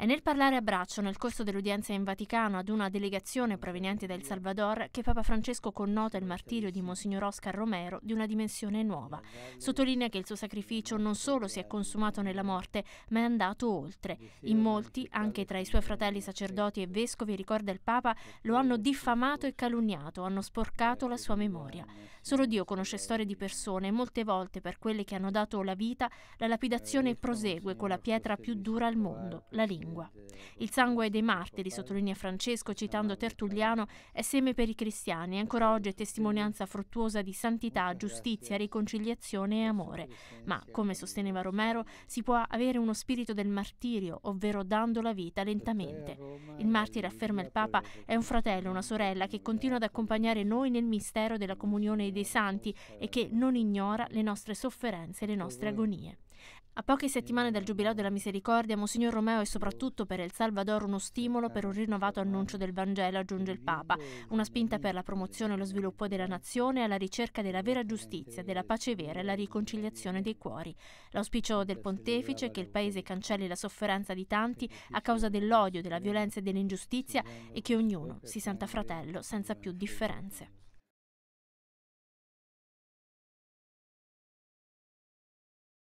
È nel parlare a braccio nel corso dell'udienza in Vaticano ad una delegazione proveniente da El Salvador che Papa Francesco connota il martirio di Monsignor Oscar Romero di una dimensione nuova. Sottolinea che il suo sacrificio non solo si è consumato nella morte, ma è andato oltre. In molti, anche tra i suoi fratelli sacerdoti e vescovi, ricorda il Papa, lo hanno diffamato e calunniato, hanno sporcato la sua memoria. Solo Dio conosce storie di persone e molte volte per quelle che hanno dato la vita, la lapidazione prosegue con la pietra più dura al mondo, la lingua lingua. Il sangue dei martiri, sottolinea Francesco citando Tertulliano, è seme per i cristiani e ancora oggi è testimonianza fruttuosa di santità, giustizia, riconciliazione e amore. Ma, come sosteneva Romero, si può avere uno spirito del martirio, ovvero dando la vita lentamente. Il martire, afferma il Papa, è un fratello, una sorella che continua ad accompagnare noi nel mistero della comunione dei santi e che non ignora le nostre sofferenze e le nostre agonie. A poche settimane dal Giubileo della Misericordia, Monsignor Romeo è soprattutto per El Salvador uno stimolo per un rinnovato annuncio del Vangelo, aggiunge il Papa, una spinta per la promozione e lo sviluppo della nazione alla ricerca della vera giustizia, della pace vera e la riconciliazione dei cuori. L'auspicio del pontefice è che il paese cancelli la sofferenza di tanti a causa dell'odio, della violenza e dell'ingiustizia e che ognuno si senta fratello senza più differenze.